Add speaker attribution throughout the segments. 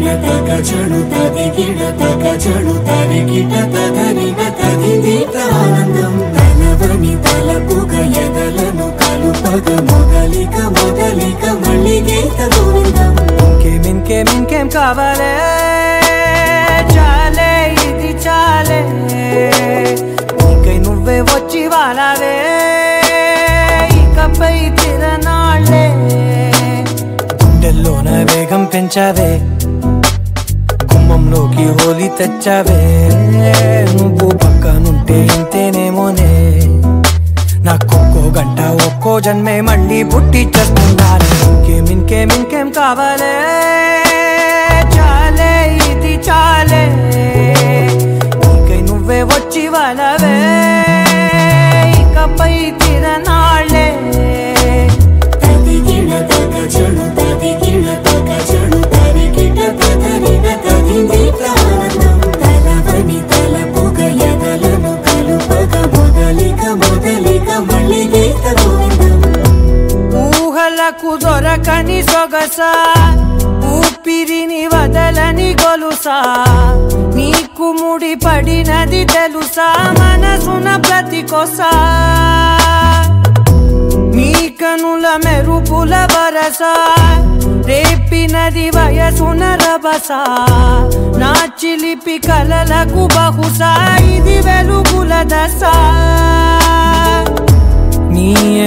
Speaker 1: తగచడు తదిగిడ తగచడు తరిగిట తదరిన తదిదీత ఆనందం తలవని తలపుగ ఎదలను కలుపగ మొదలిక మొదలిక మళ్ళీ గోవిందం
Speaker 2: ఇంకేం ఇంకేం ఇంకేం కావాలే చాలే ఇది చాలే నీకై నువ్వే వచ్చి వాలావే ఇకపై తిరనాళ్ళే గుండెల్లోన వేగం పెంచావే. గుమ్మంలోకి హోలీ తెచ్చావే నువ్వు పక్కనుంటే ఇంతేనేమోనే. నాకొక్కో గంట ఒక్కో జన్మే మళ్ళీ పుట్టి చేస్తున్నాను ఇంకేం ఇంకేం ఇంకేం కావాలే. చాలే ఇది చాలే. నీకై నువ్వే వచ్చి వాళ్ళవే ఇకపై ఊహలకు దొరకని సొగస ఊపిరిని వదలని గొలుసా. నీకు ముడి పడినది తెలుసా మనసున ప్రతి కొసా నీ కనుల మెరుపుల వరస రేపినది వయసున రభస. నా చిలిపి కలలకు బహుశా ఇది వెలుగుల దశ.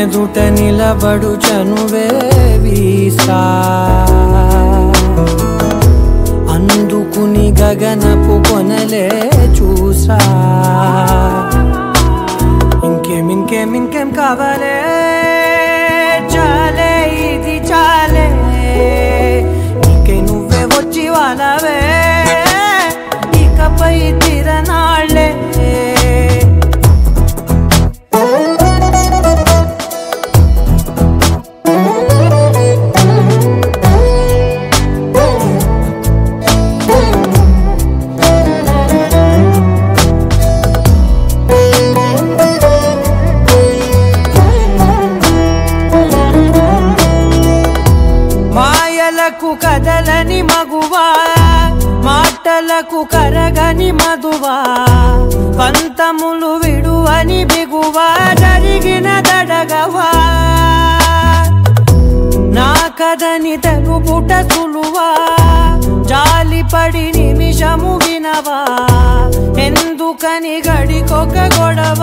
Speaker 2: ఎదుట నిలబడు చనువే వీసా అందుకుని గగనపు కొనలే చూసా ఇంకేం ఇంకేం ఇంకేం కావాలే? చాలే ఇది చాలే. నీకే నువ్వే వచ్చి వాళ్ళవే ఇకపై తిరనాళ్ళే నగువా మాటలకు కరగని మధువా? పంతములు విడువని బిగువా? జరిగిన దడగవా? నా కథని తెలుపుట సులువా? జాలిపడి నిమిషము వినవా? ఎందుకని గడికొక గొడవ?